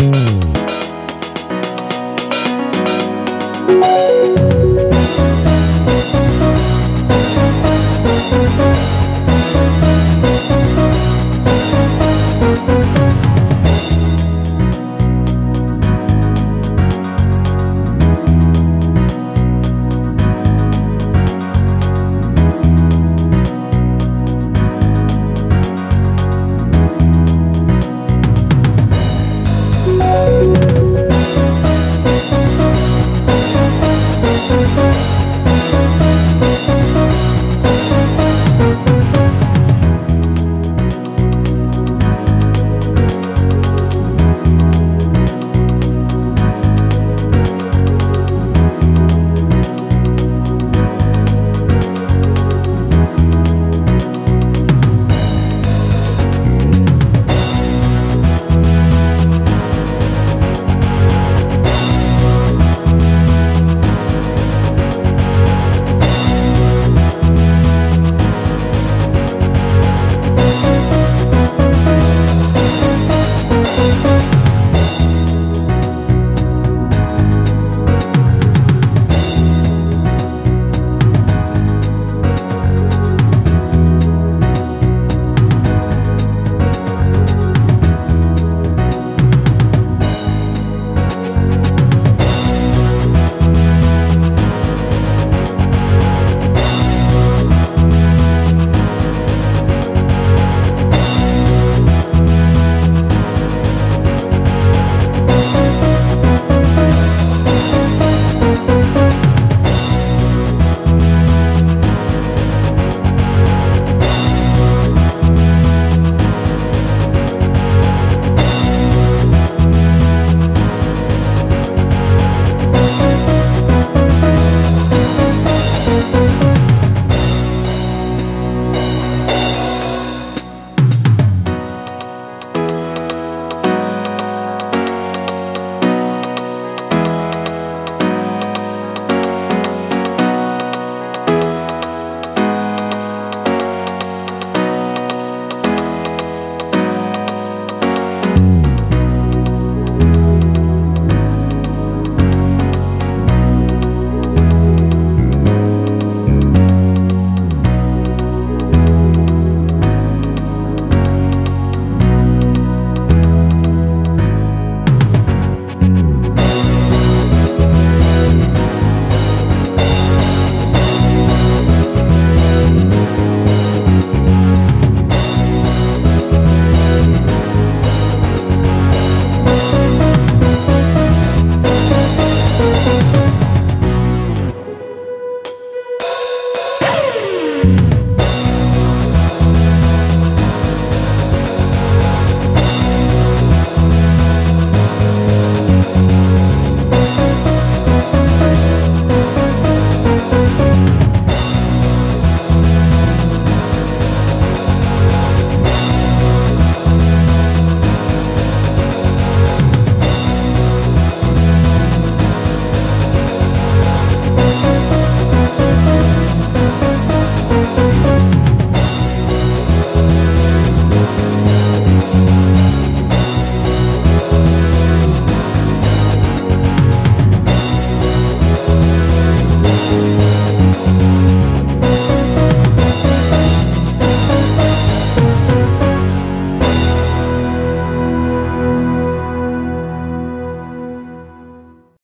oh